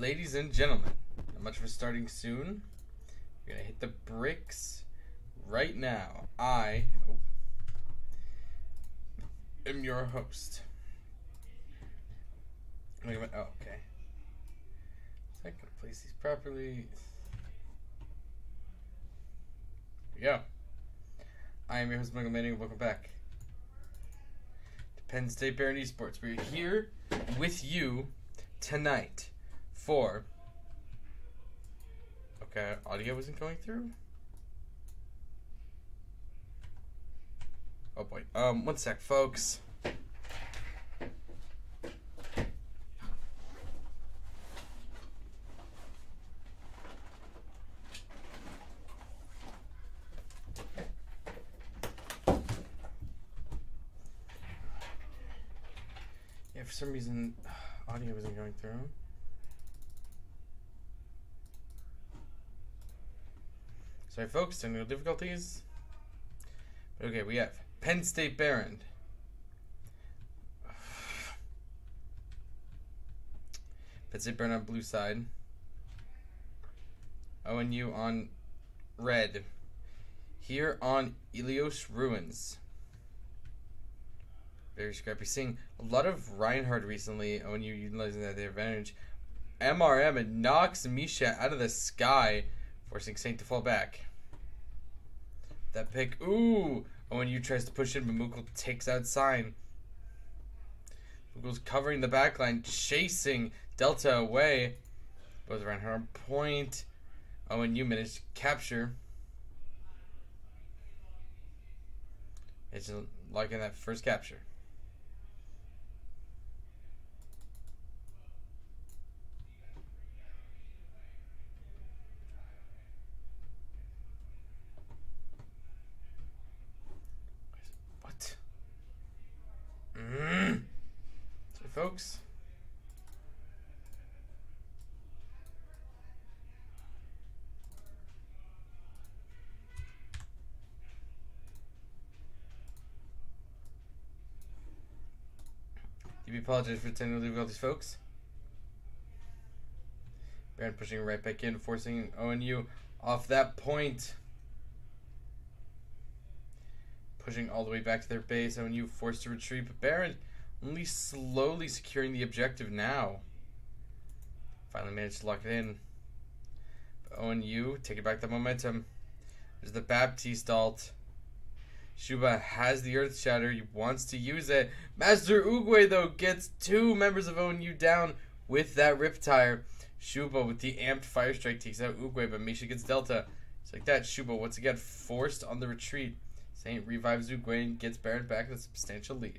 ladies and gentlemen, not much for starting soon. We're gonna hit the bricks right now. I oh, am your host. Wait a minute. Oh, okay. Is gonna place these properly? Go. I am your host, Michael Manning, welcome back to Penn State Behrend Esports. We're here with you tonight for. Okay, audio wasn't going through. Oh boy. Um, one sec, folks. Yeah, for some reason, audio wasn't going through. Sorry, folks, technical difficulties. Okay, we have Penn State Behrend. Penn State Behrend on blue side. ONU on red. Here on Ilios Ruins. Very scrappy. Seeing a lot of Reinhardt recently. ONU utilizing that advantage. MRM and knocks Misha out of the sky, forcing Saint to fall back. That pick. Ooh! ONU tries to push in, but Mukul takes out Sign. Mukul's covering the backline, chasing Delta away. Goes around her point. ONU managed to capture. It's like in that first capture. What? Mm. So, folks. DB apologize for the technical difficulties, folks. Behrend pushing right back in, forcing ONU off that point. Pushing all the way back to their base. ONU forced to retreat, but Behrend only slowly securing the objective now. Finally managed to lock it in. But ONU taking back the momentum. There's the Baptiste ult. Shuba has the Earth Shatter. He wants to use it. Master Oogway, though, gets two members of ONU down with that RIP-Tire. Shuba with the amped Fire Strike takes out Oogway, but Misha gets Delta. It's like that. Shuba once again forced on the retreat. Saint revives and gets Behrend back with a substantial lead.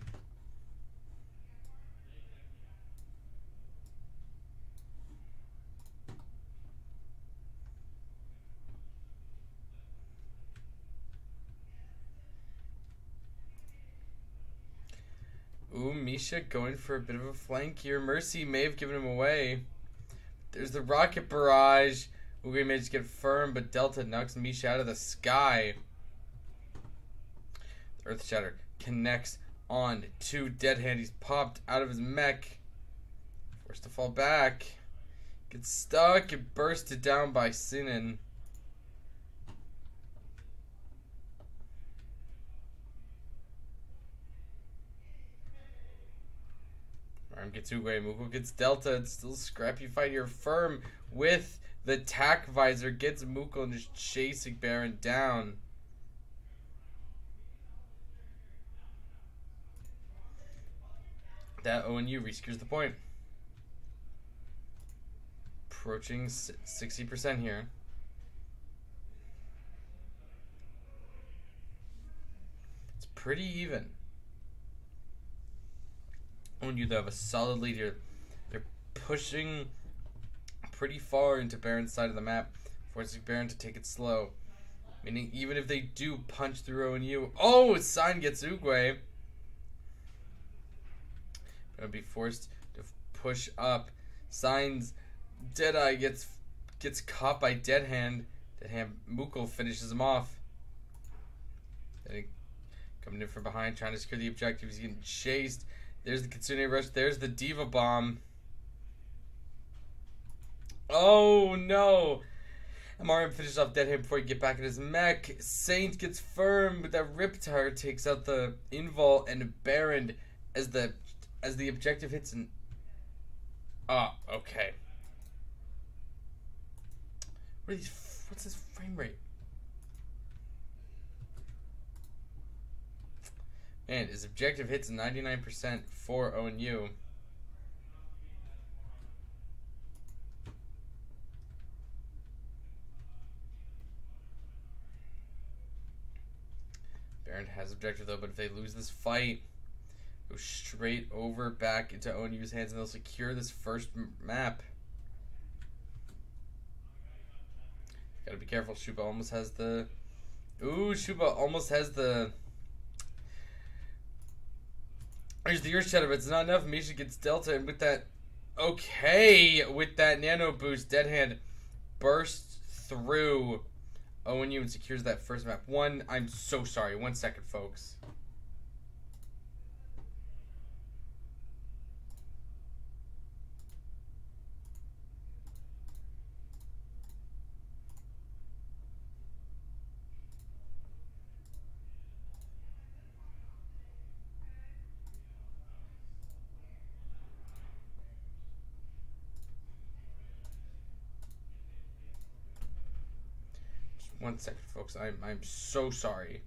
Ooh, Misha going for a bit of a flank here. Mercy may have given him away. There's the rocket barrage. Oogway managed to get firm, but Delta knocks Misha out of the sky. Earth Shatter connects on to Dead Hand. He's popped out of his mech. Forced to fall back. Gets stuck and bursted down by Sinan. Arm gets Oogway, Mukul gets Delta. It's still scrappy fight here. Firm with the Tac-Visor. Gets Mukul and just chasing Behrend down. That ONU resecures the point. Approaching 60% here. It's pretty even. ONU they have a solid lead here. They're pushing pretty far into Behrend's side of the map, forcing Behrend to take it slow. Meaning, even if they do punch through ONU, oh, Sign gets Oogway. Gonna be forced to push up. Signs Deadeye gets gets caught by Dead Hand. Dead Hand Mukul finishes him off. Then he coming in from behind, trying to secure the objective. He's getting chased. There's the Kitsune Rush. There's the D.Va Bomb. Oh no! MRM finishes off Dead Hand before he get back in his mech. Saint gets firm, but that RIP-Tire takes out the Invul and Behrend as the as the objective hits an. Ah, oh, okay. What's this frame rate? And his objective hits 99% for ONU. Behrend has objective though, but if they lose this fight, go straight over back into ONU's hands and they'll secure this first map. Gotta be careful. Shuba almost has the. Ooh, Shuba almost has the. There's the Earth Shatter, but it's not enough. Misha gets Delta, and with that. Okay, with that Nano Boost, Dead Hand bursts through ONU and secures that first map. One, I'm so sorry. One second, folks. One second, folks. I'm I'm so sorry.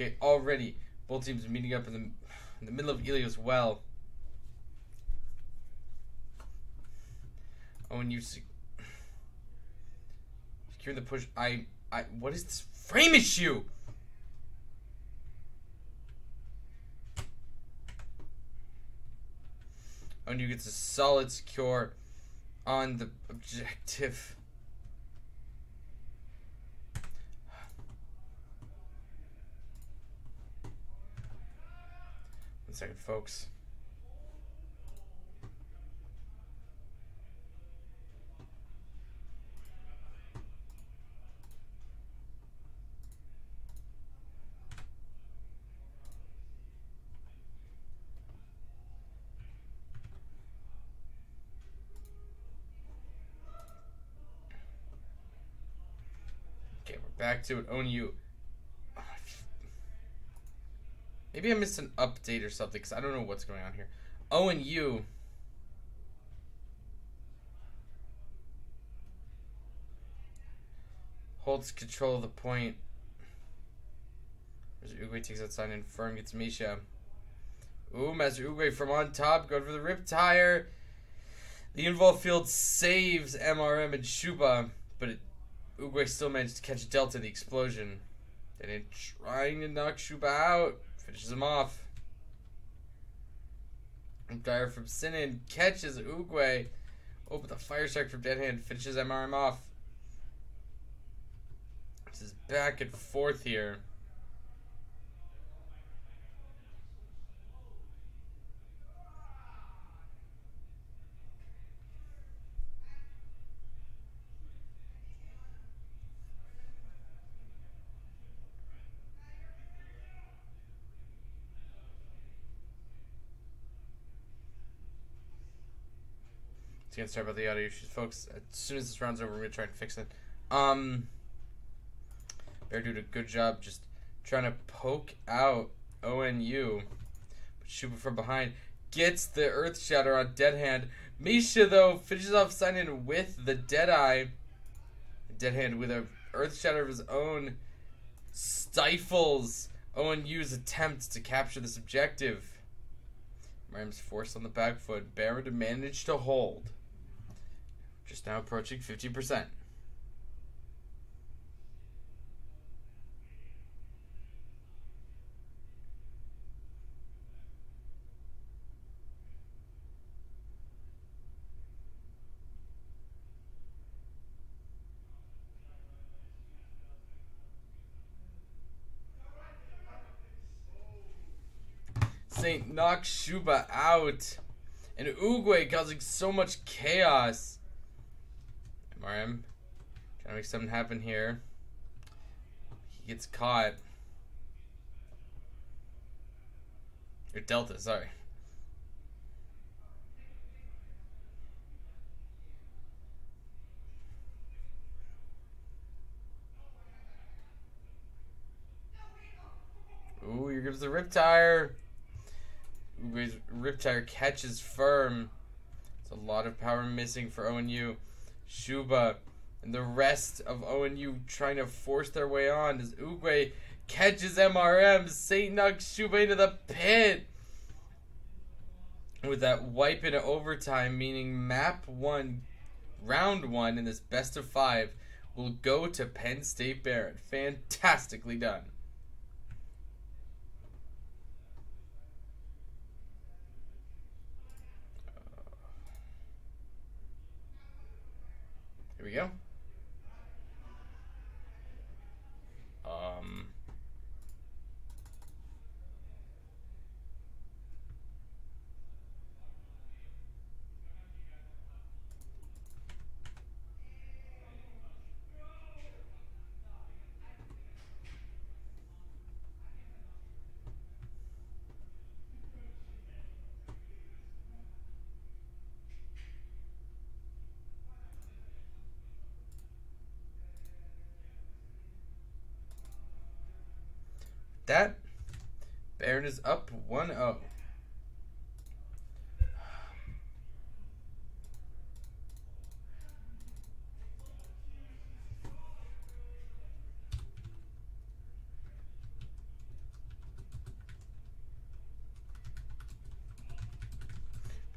Okay, already both teams are meeting up in the in the middle of Ilios well. Oh, and you secure the push. I I what is this frame issue? Oh, and you get a solid secure on the objective. Second, folks. Okay, we're back to it. Own you. Maybe I missed an update or something because I don't know what's going on here. O and U. Holds control of the point. As Oogway takes outside and Firm gets Misha. Ooh, Master Oogway from on top, going for the RIP-Tire. The involved field saves MRM and Shuba, but it, Oogway still managed to catch Delta in the explosion. Then trying to knock Shuba out. Finishes him off. Dyer from Sinan catches Oogway. Oh, but the fire strike from Dead Hand finishes MRM off. This is back and forth here. Again, sorry about the audio issues, folks. As soon as this round's over, we're gonna try and fix it. Um, Bear did a good job just trying to poke out ONU, but Shuba from behind gets the Earth Shatter on Dead Hand. Misha though finishes off signing with the Dead Eye. Dead Hand with a Earth Shatter of his own stifles ONU's attempt to capture this objective. Rams forced on the back foot. Behrend managed to hold just now approaching 50%. Saint knocks out. And Oogway causing so much chaos. MRM trying to make something happen here. He gets caught. Or Delta, sorry. Ooh, here comes the RIP-Tire. Ooh, RIP-Tire catches firm. It's a lot of power missing for ONU. Shuba and the rest of ONU trying to force their way on as Oogway catches MRM. Saint knocks Shuba into the pit. With that wipe in overtime, meaning map one, round one in this best of five will go to Penn State Behrend. Fantastically done. We go. Um. That Behrend is up 1 0.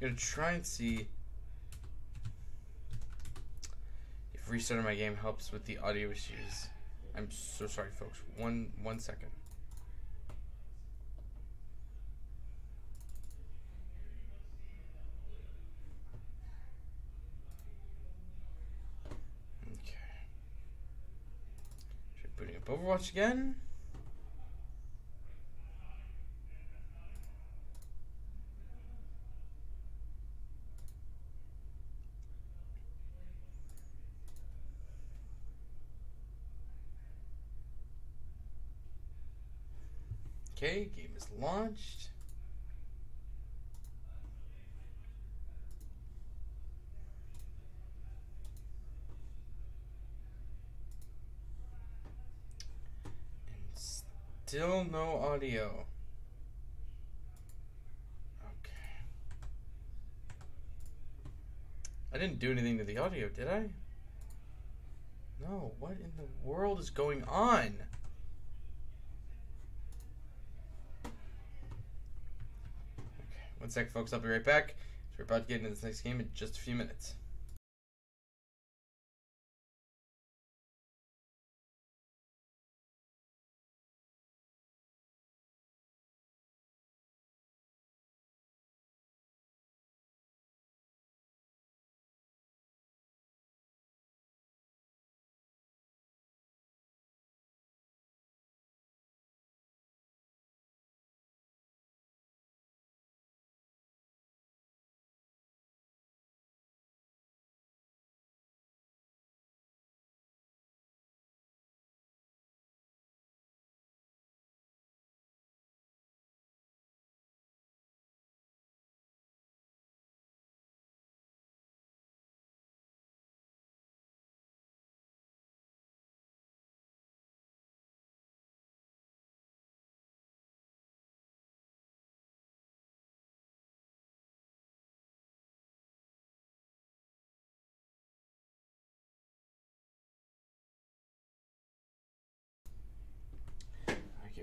I'm gonna try and see if restarting my game helps with the audio issues. I'm so sorry, folks. One one second. Okay. Try again. Okay, game is launched. And still no audio. Okay. I didn't do anything to the audio, did I? No, what in the world is going on? Okay, One sec, folks. I'll be right back. We're about to get into this next game in just a few minutes.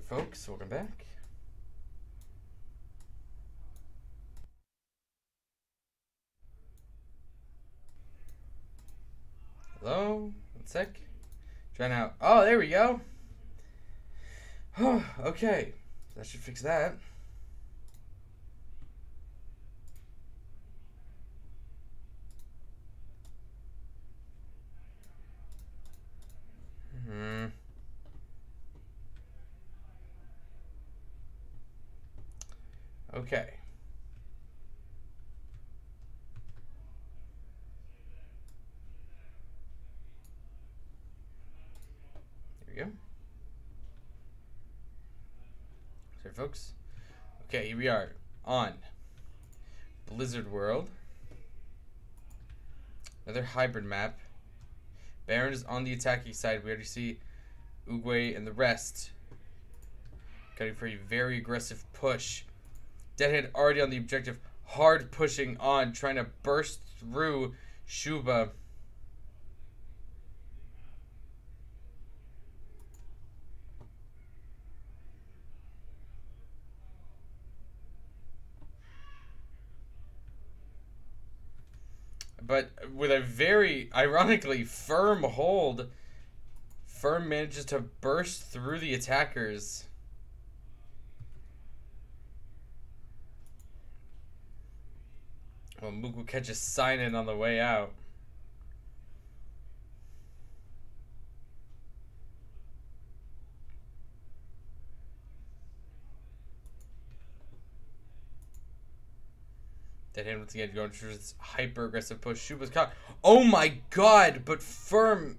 Folks, welcome back. Hello? One sec. Try now. Oh, there we go. okay. That should fix that. Hmm. Okay. There we go. Sorry, folks. Okay, here we are on Blizzard World. Another hybrid map. Behrend is on the attacking side. We already see Oogway and the rest going for a very aggressive push. Dead Hand already on the objective, hard pushing on, trying to burst through Shuba. But with a very, ironically, firm hold, Firm manages to burst through the attackers. Well, Mukul catch sign in on the way out. Dead hand once again going through this hyper aggressive push. Shuba's caught. Oh my god! But Firm.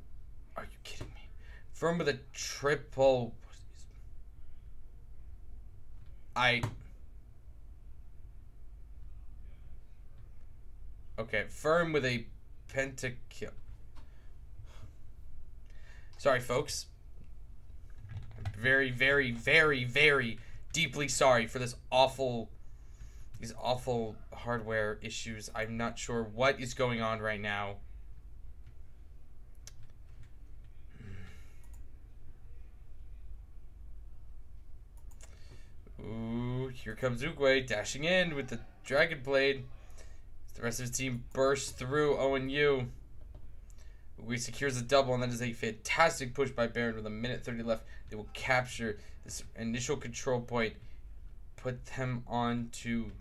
Are you kidding me? Firm with a triple. I. Okay, firm with a pentakill. Sorry, folks. Very, very, very, very deeply sorry for this awful, these awful hardware issues. I'm not sure what is going on right now. Ooh, here comes Oogway dashing in with the Dragon Blade. The rest of his team bursts through ONU. We secures a double, and that is a fantastic push by Behrend with a minute 30 left. They will capture this initial control point, put them on to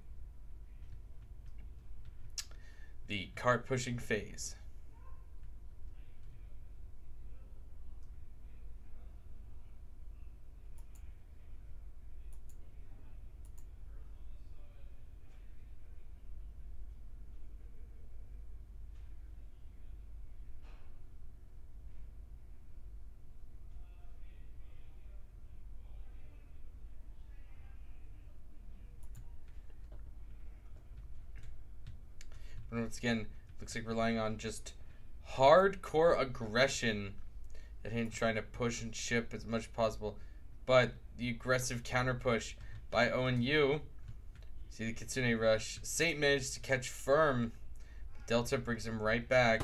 the cart pushing phase. Once again, looks like relying on just hardcore aggression at him trying to push and ship as much as possible. But the aggressive counter push by ONU. See the Kitsune rush. Saint managed to catch firm. Delta brings him right back.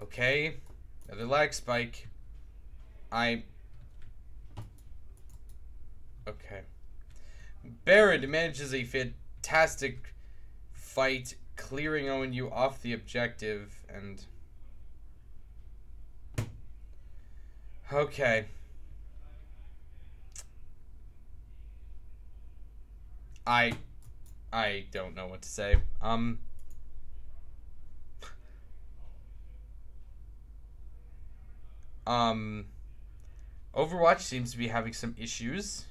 Okay. Another lag spike. I. Okay. Behrend manages a fantastic fight clearing ONU off the objective and okay. I I don't know what to say. Um um Overwatch seems to be having some issues.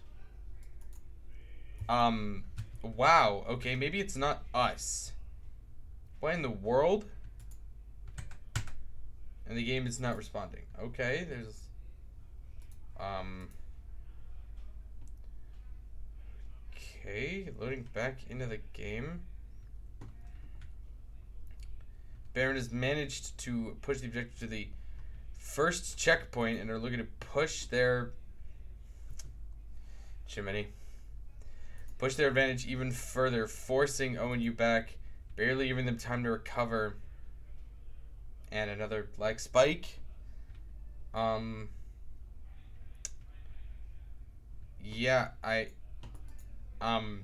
Um wow okay maybe it's not us what in the world? And the game is not responding. Okay, there's... Um... Okay, loading back into the game. Behrend has managed to push the objective to the first checkpoint and are looking to push their... Chimney. Push their advantage even further, forcing ONU back barely giving them time to recover. And another leg spike. Um. Yeah, I. Um.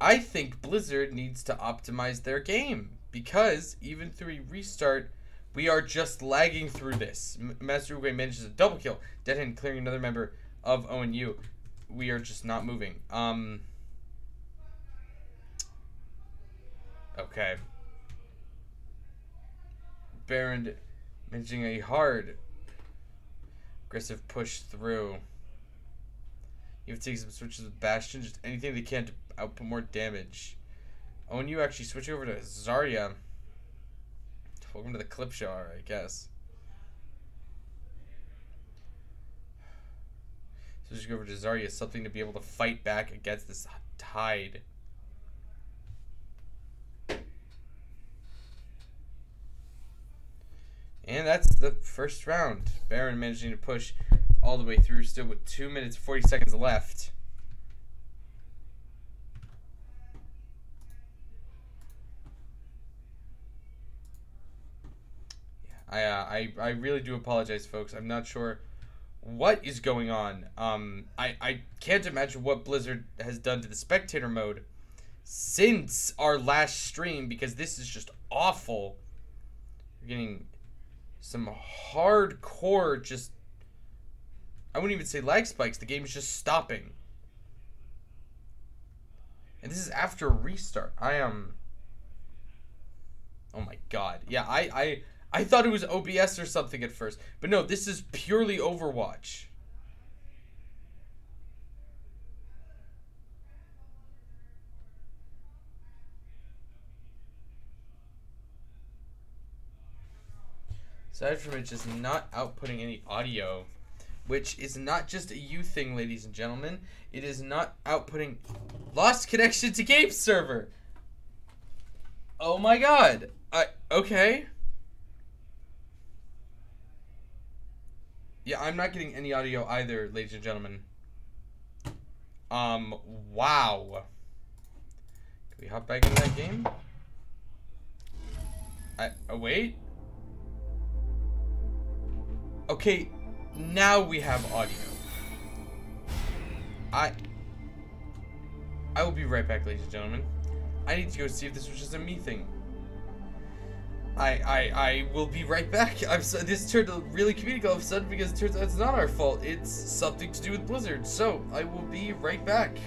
I think Blizzard needs to optimize their game because even through a restart, we are just lagging through this. M Master Oogway manages a double kill, Deadhand clearing another member of ONU. We are just not moving. Um. Okay. Behrend managing a hard aggressive push through. You have to take some switches with Bastion, just anything they can to output more damage. Oh, and you actually switch over to Zarya. Welcome to the clip show, I guess. So just go over to Zarya, something to be able to fight back against this tide. And that's the first round. Behrend managing to push all the way through, still with 2 minutes 40 seconds left. I, uh, I, I really do apologize, folks. I'm not sure what is going on. Um, I, I can't imagine what Blizzard has done to the spectator mode since our last stream because this is just awful. We're getting some hardcore just I wouldn't even say lag spikes. The game is just stopping. And this is after restart. I am Oh my god. Yeah, I I I thought it was OBS or something at first. But no, this is purely Overwatch. Aside from it just not outputting any audio, which is not just a you thing, ladies and gentlemen. It is not outputting lost connection to game server. Oh my god. I okay. Yeah, I'm not getting any audio either, ladies and gentlemen. Um, wow. Can we hop back into that game? I, oh, wait. Okay, now we have audio. I... I will be right back, ladies and gentlemen. I need to go see if this was just a me thing. I, I, I will be right back. I'm so, this turned really comedic all of a sudden because it turns out it's not our fault. It's something to do with Blizzard. So, I will be right back.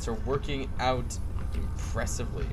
Defense are working out impressively.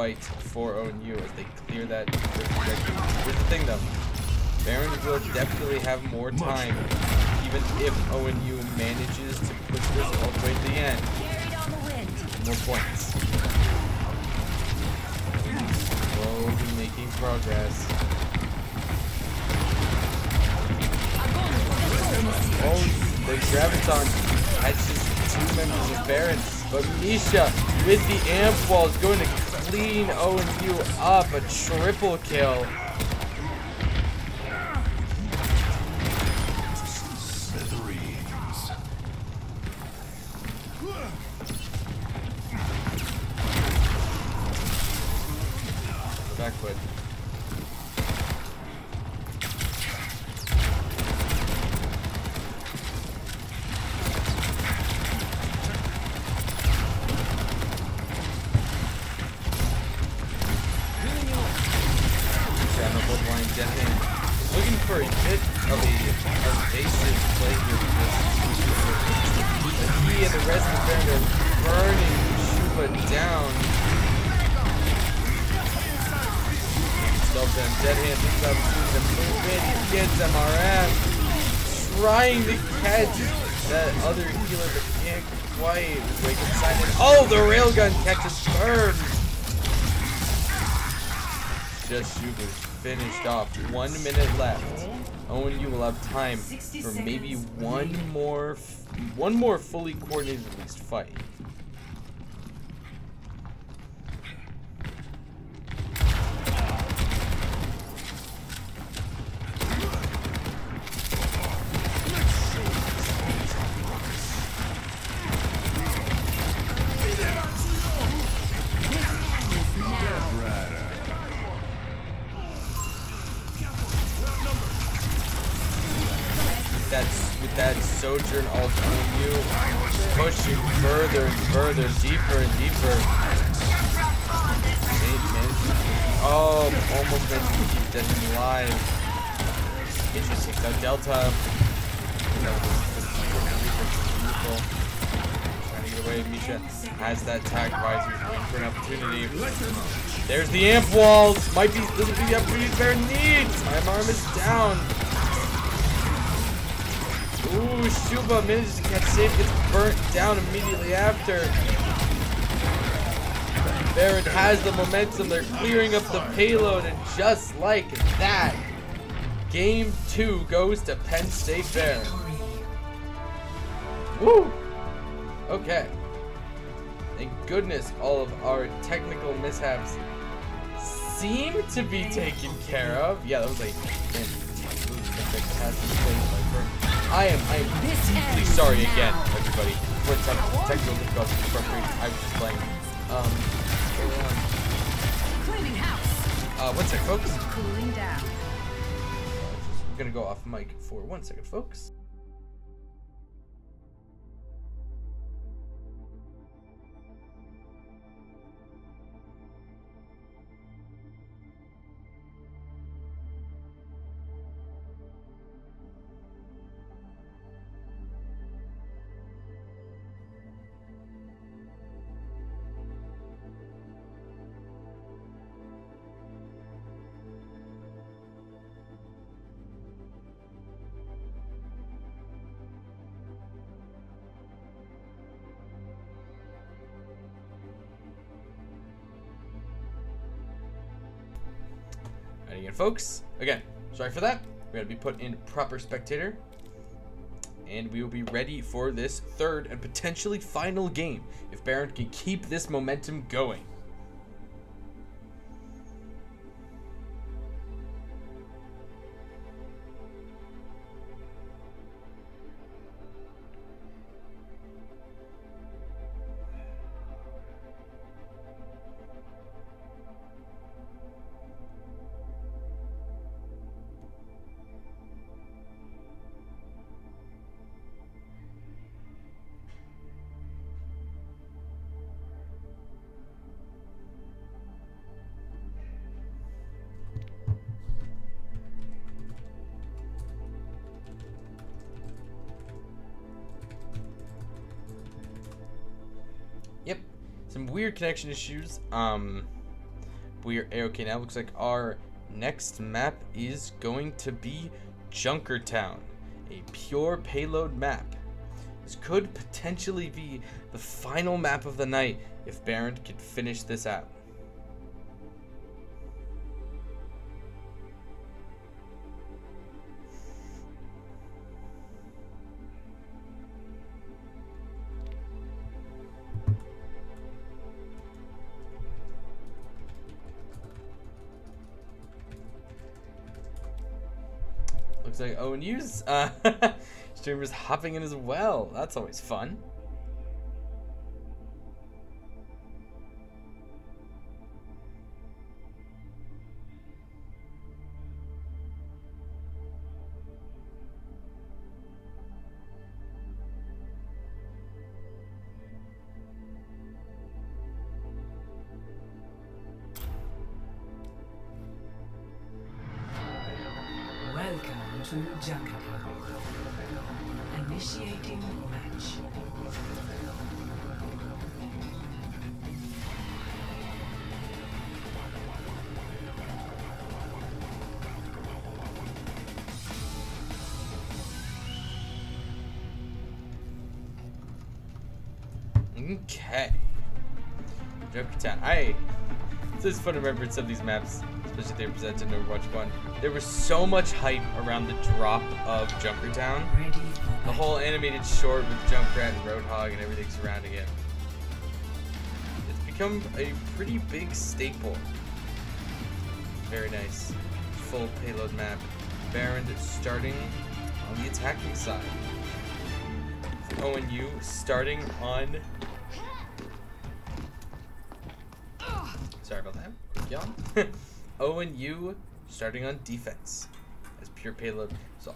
Fight for ONU as they clear that trajectory. Here's the thing though. Behrend will definitely have more time, even if ONU manages to push this all the way to the end. More points. Slowly making progress. Oh, the Graviton catches two members of Barons, but Misha with the amp wall is going to clean ONU up. A triple kill. One more, one more fully coordinated at least fight. That's with that sojourn alt on you, pushing further and further, deeper and deeper. Oh, almost managed to keep Desmond alive. Interesting. Now Delta. Beautiful. Trying to get away. Misha has that tag. Waiting for an opportunity. There's the amp walls. Might be will be the opportunity Bear needs. My arm is down. Ooh, Shuba manages to catch safe, gets burnt down immediately after. Behrend has the momentum, they're clearing up the payload, and just like that, game two goes to Penn State Behrend. Woo! Okay. Thank goodness all of our technical mishaps seem to be taken care of. Yeah, that was like man, that was a fantastic play by Burn. I am I am deeply sorry now. again, everybody. For tech- technical difficulties for free. I was just playing. Um, what's on? Cleaning house. Uh, one sec, folks. Cooling down. I'm gonna go off mic for one second, folks. And again, folks, again, sorry for that. We're gonna be put in proper spectator. And we will be ready for this third and potentially final game if Behrend can keep this momentum going. Connection issues. Um we're okay now. Looks like our next map is going to be Junkertown. A pure payload map. This could potentially be the final map of the night if Behrend can finish this out. Looks like Owen Hughes uh, streamers hopping in as well. That's always fun. Fun some of these maps, especially if they were presented in Overwatch 1. There was so much hype around the drop of Junkertown. The whole animated short with Junkrat and Roadhog and everything surrounding it. It's become a pretty big staple. Very nice. Full payload map. Behrend starting on the attacking side. ONU starting on. ONU starting on defense as pure payload. So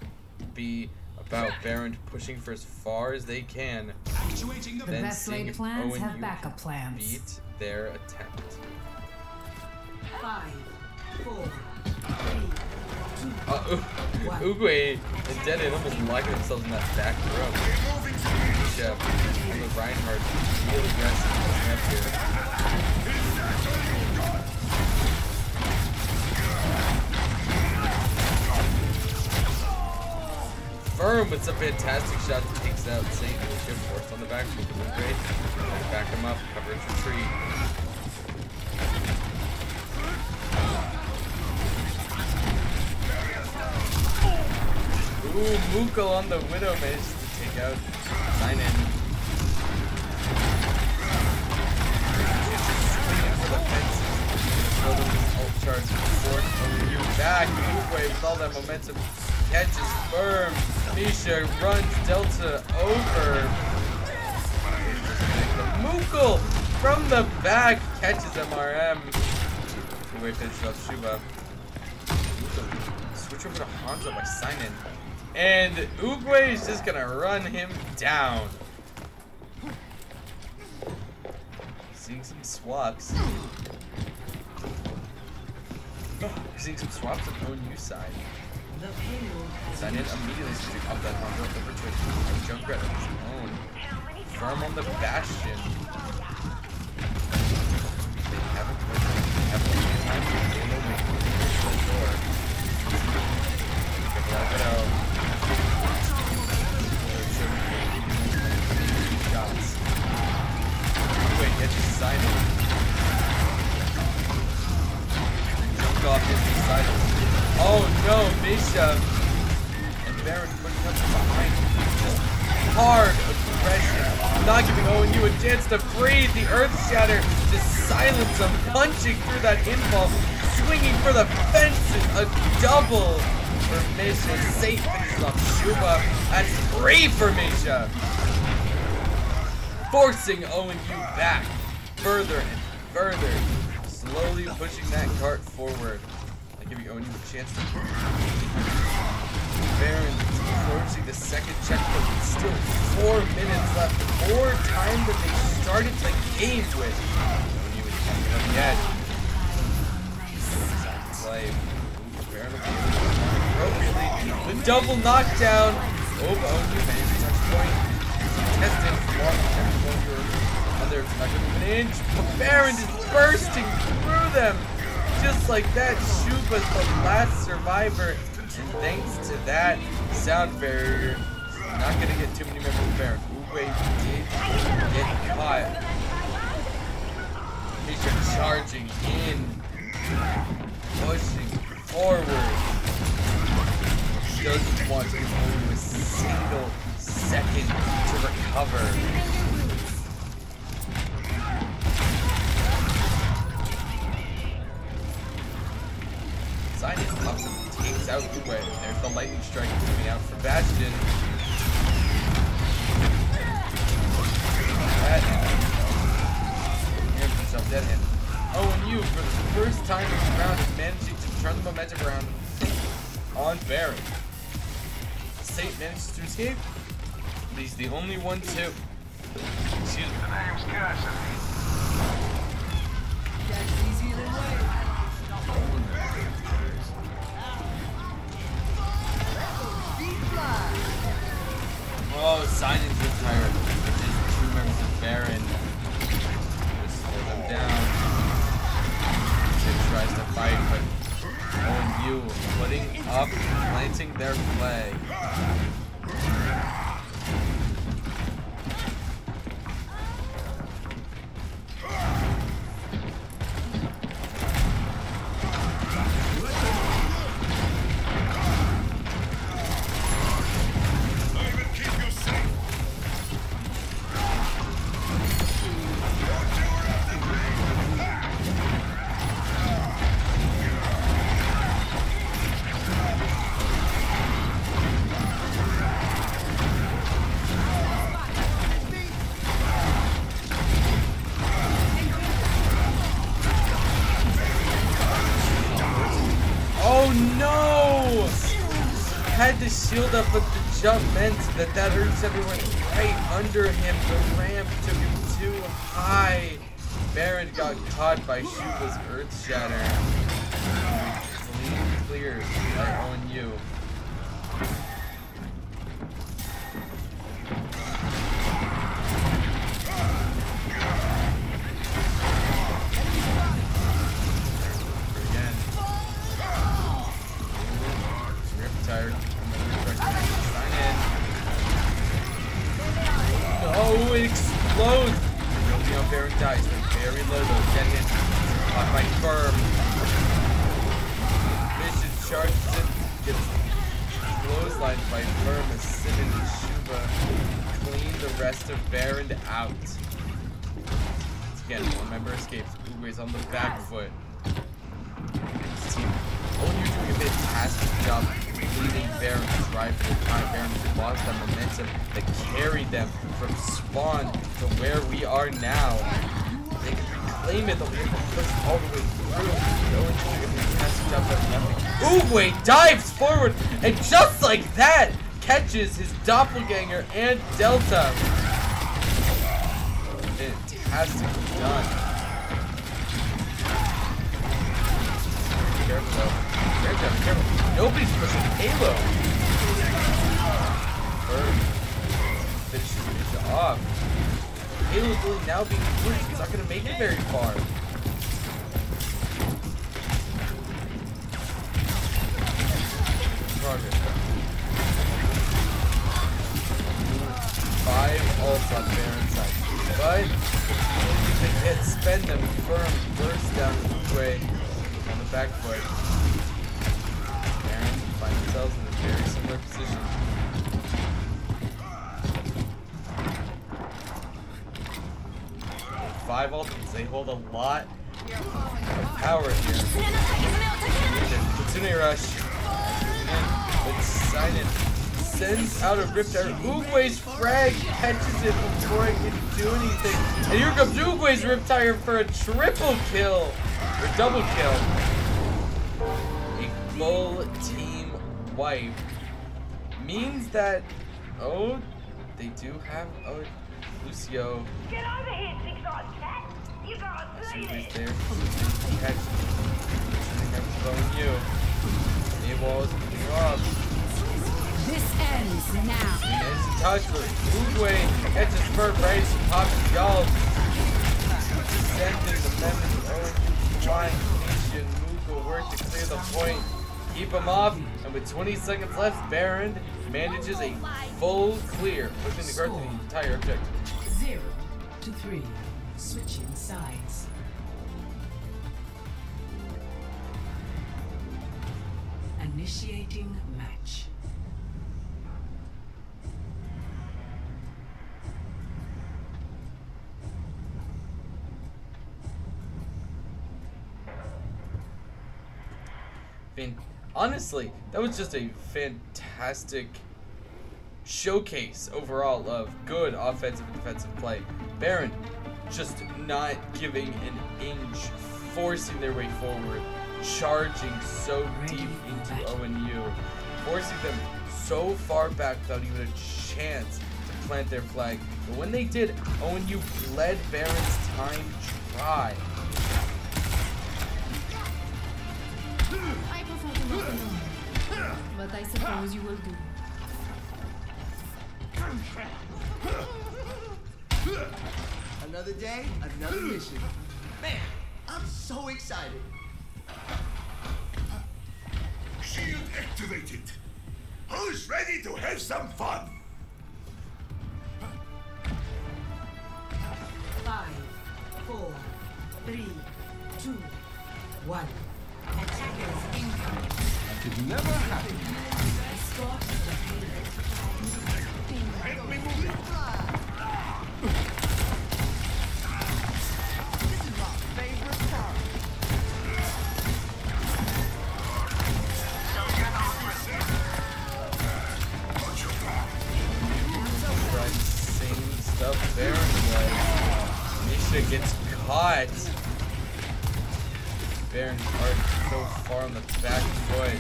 be about Behrend pushing for as far as they can, The then best laid plans ONU have backup plans. beat their attempt. Five, four, three, Uh, U- Oogway and Denon almost locking themselves in that back row. Misha and the Reinhardt real aggressive coming up here. Firm with some fantastic shots takes out Saint Lucia forced on the back with the great. Back him up, coverage retreat. Ooh, Mukul on the Widow managed to take out Sinan. For the fences. Throw them ult charge force over you back. Uwe with all that momentum catches firm. Misha runs Delta over. Mukul from the back catches MRM. Finishes off Shuba. Switch over to Hanzo by Simon. And Oogway is just gonna run him down. Seeing some swaps. Seeing some swaps on side. The payload has Sign in immediately switching up that Hanzo over to Junkrat of his own. Firm on the Bastion. They haven't put have of time to Halo make the door. Check it out. Shots. Wait, get you Simon. Jump off into Simon. Oh no, Misha. And Behrend putting up behind. Just hard aggression. Not giving ONU a chance to breathe. The Earth Shatter just silence him. Punching through that inball. Swinging for the fences. A double for Misha. Safe finishes off Shuba. That's three for Misha. Forcing ONU back. Further and further. Slowly pushing that cart forward. I give you ONU a chance to Behrend approaching the second checkpoint. with Still four minutes left. More time than they started the game with. ONU is coming up yet. Play. Behrend appropriately. The double knockdown. Oh, but ONU managed to touch point. Tempo on their not gonna an inch. But Behrend is bursting through them. Just like that, Shuba's the last survivor. And thanks to that sound barrier, not gonna get too many members of Behrend. Uwe did get caught. Misha charging in, pushing forward. Doesn't want to Olu a single second to recover. Signing pops and takes out Uwe. There's the lightning strike coming out for Bastion. That Here's himself dead hit. Oh, and you, for the first time in this round, is managing to turn the momentum around on Behrend. Saint manages to escape. But he's the only one to. Excuse me. The name's Cassidy. Oh, Sinan's retired. Just two members of Behrend. Just slow them down. Jim tries to fight, but you putting up, planting their flag. very nice. Very low though. By my firm. Mission charges it. Gets clotheslined by firm Simon Shuba. Clean the rest of Behrend out. Once again, one member escapes. Uber is on the back foot. Team. Owen, you're doing a fantastic job drive for the time. Behrend lost that momentum that carried them from spawn to where we are now. They can reclaim it, they'll be able to push all the way through. Uwe dives forward, and just like that, catches his doppelganger and Delta. Fantastically done. Careful though. Careful, careful. Nobody's pushing Halo. Bird finishes off. Halo's really now being pushed. He's not gonna make it very far. Progress. Five ults on Behrend's side. But they can't spend them firm burst down Uwe on the back foot. A position. Five ultimates, they hold a lot of power here. Kitsune Rush. But Silent sends out a Rift Arrow. Oogway's frag catches it before it can do anything. And here comes Oogway's Rift Tire for a triple kill. Or double kill. A full team wipe. Means that, oh, they do have, oh, Lucio. Get over here, six-eyed cat! You gotta see Oogway's this! there. Catch. Catch blowing you. Naval is moving off. This ends now. Nice touch with Oogway catches first right, pops y'all. Sending the members of Flying Nation move will work to clear the point. Keep him off, and with 20 seconds left, Behrend manages a full clear, pushing the guard to the entire objective. Zero to three. Switching sides. Initiating match. Fan- honestly, that was just a fantastic showcase overall of good offensive and defensive play. Behrend just not giving an inch, forcing their way forward, charging so deep into ONU, forcing them so far back without even a chance to plant their flag. But when they did, ONU bled Behrend's time dry. But I suppose you will do. Another day, another mission. Man, I'm so excited. Shield activated. Who's ready to have some fun? Five, four, three, two, one. Could never happen. Help me stuff was. Misha gets caught. Behrend so far on the back foot.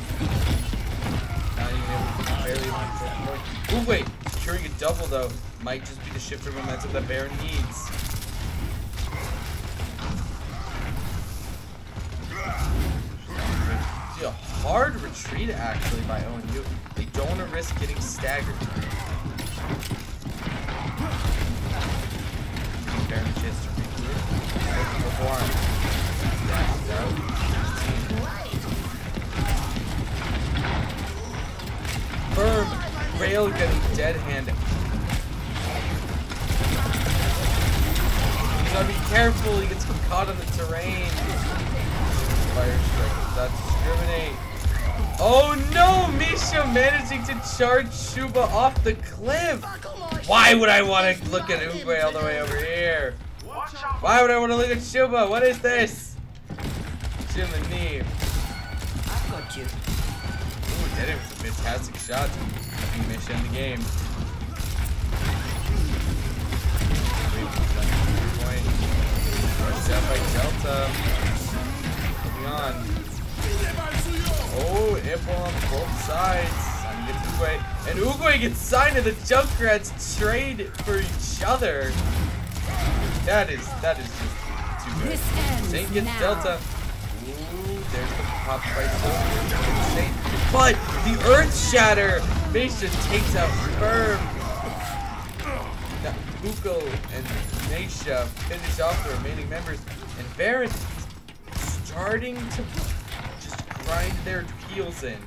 Not even able to barely even. Ooh, wait. Securing a double, though, might just be the shift of momentum that Behrend needs. A hard retreat, actually, by ONU. They don't want to risk getting staggered. Behrend chance to regroup. Open the. Dashes out. Firm railgun dead hand. You gotta be careful, he gets caught on the terrain. Fire strike does not discriminate. Oh no! Misha managing to charge Shuba off the cliff! Why would I want to look at Uwe all the way over here? Why would I want to look at Shuba? What is this? Shoot him the knee. I've got you. Ooh, did it with a fantastic shot. Keeping Misha in the game. Point. Down by Delta. Moving on. Oh, Ipple on both sides. Simon gets Oogway. And Oogway gets signed and the Junkrats trade for each other. That is, that is just too good. Saint gets now. Delta. Ooh, there's the pop by. Saint. But the Earth Shatter! Mesha takes out Firm. Buko and Mesha finish off the remaining members. And Behrend starting to just grind their heels in.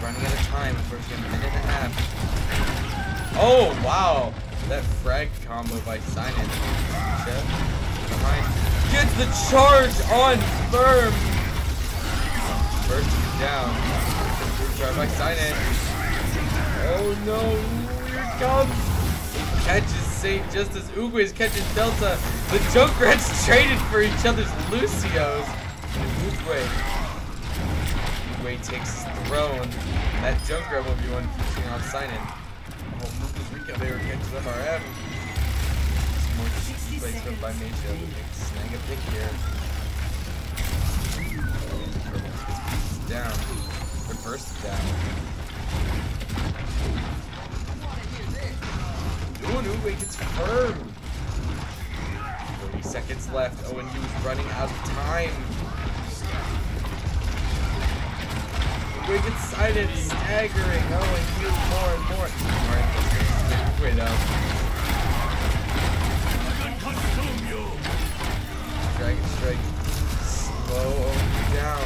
Running out of time. Unfortunately, a minute and a half. Oh, wow. That frag combo by Sinan. Behind. Gets the charge on Firm. First down. Charge by Sinan. Oh no, here it comes. He catches Saint just as Oogway's catching Delta. The Junkrats traded for each other's Lucios. And Oogway. Oogway takes his throne. That Junkrat will be one pushing on Sinan. Oh, Rico, they were catching MRM. Some more cheeky placement by Meisha. Snag a pick here. Pieces down. The is down. Uwe gets firm. 30 seconds left. ONU is running out of time. Gets sighted, staggering. ONU more and more. Alright, wait up. Dragon Strike. Slow ONU down.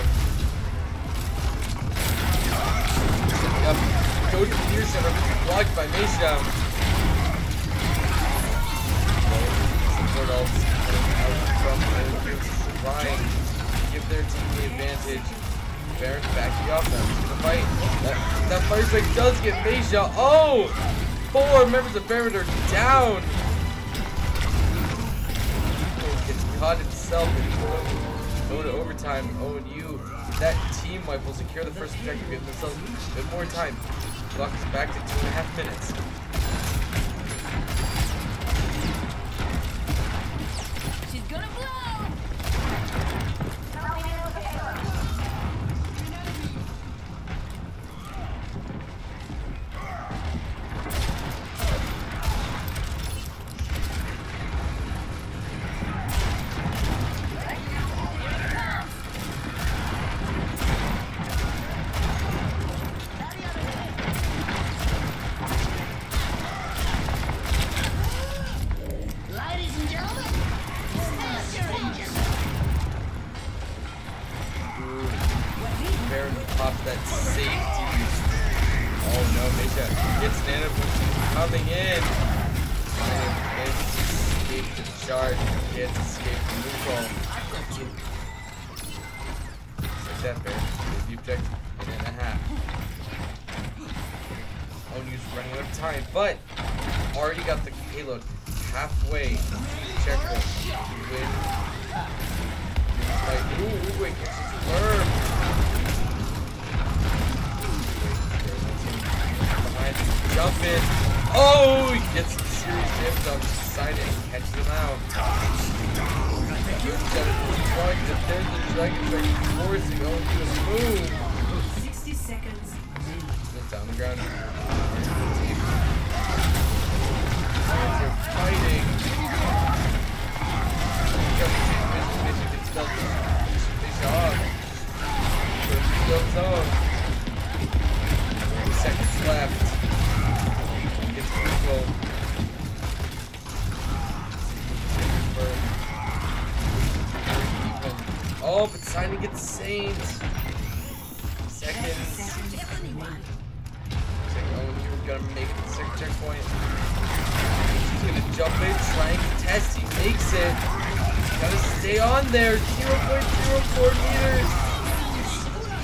Go to the near center. Blocked by Mesha. Support all out from the trying to give their team the advantage. Behrend backing up. He's gonna fight. That, that fire strike does get Mesha. Oh! Four members of Baron are down. Gets caught himself and go to overtime. You, that team wipe will secure the first objective, give themselves a bit more time. Clock back to two and a half minutes. That safety. Oh no, Misha gets Nano coming in. And the charge. Escape the neutral. Like that. There's the objective. And a half. Running out of time, but already got the payload halfway. Checkpoint jump in. Oh, he gets some serious damage on the side and catches him out. There's the there's the dragon strike forcing going to his move. 60 seconds. It's on the ground. Fans are fighting. Mission, mission can still fish off. For the field 30 seconds left. Oh, but Simon gets Saint. Seconds. Check, oh, you're gonna make it to the second checkpoint. He's gonna jump in, try and contest. He makes it. Gotta stay on there. 0.04 meters.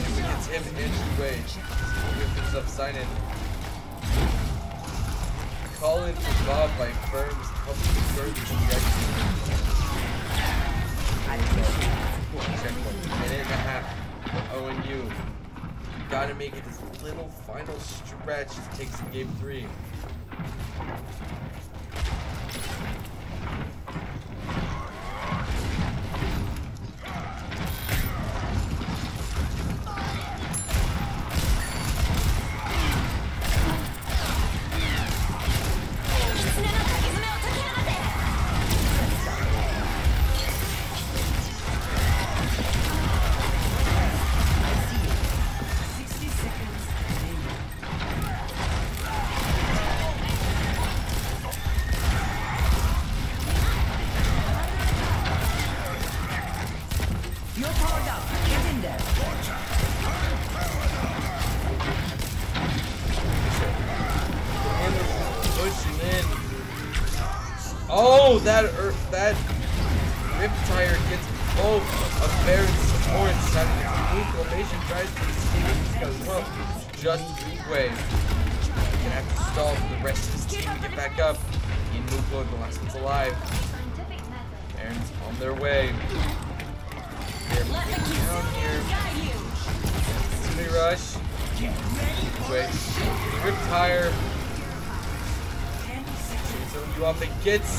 If it gets him anyway. He picks up sign-in. Call in Bob by firms helping the objective. You gotta make it this little final stretch. To take some game three.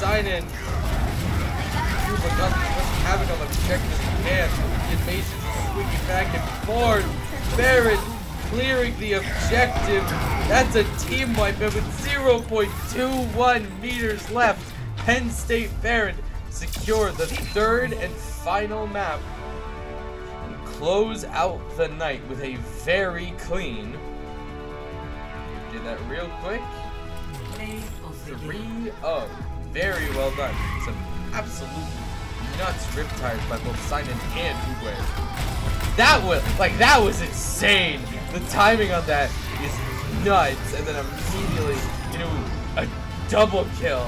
sign in. Cuba Guthrie was having on objective man. And Mason squeaking back and forth. Behrend clearing the objective. That's a team wipe and with 0.21 meters left, Penn State Behrend secure the third and final map and close out the night with a very clean do that real quick 3-0 very well done. Some absolutely nuts RIP-Tires by both Simon and Oogway. That was like that was insane. The timing on that is nuts, and then immediately, you know, a double kill.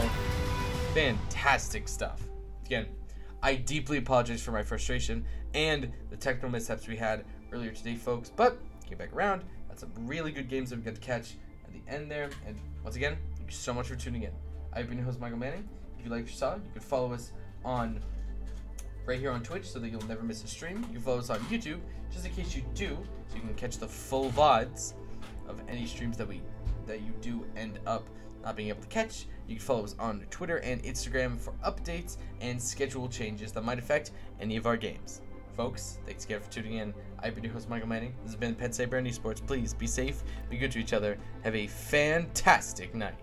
Fantastic stuff. Again, I deeply apologize for my frustration and the technical mishaps we had earlier today, folks. But came back around. Had some really good games that we got to catch at the end there. And once again, thank you so much for tuning in. I've been your host, Michael Manning. If you like what you saw, you can follow us on right here on Twitch so that you'll never miss a stream. You can follow us on YouTube just in case you do, so you can catch the full VODs of any streams that we that you do end up not being able to catch. You can follow us on Twitter and Instagram for updates and schedule changes that might affect any of our games. Folks, thanks again for tuning in. I've been your host, Michael Manning. This has been Penn State Behrend Esports. Please be safe, be good to each other. Have a fantastic night.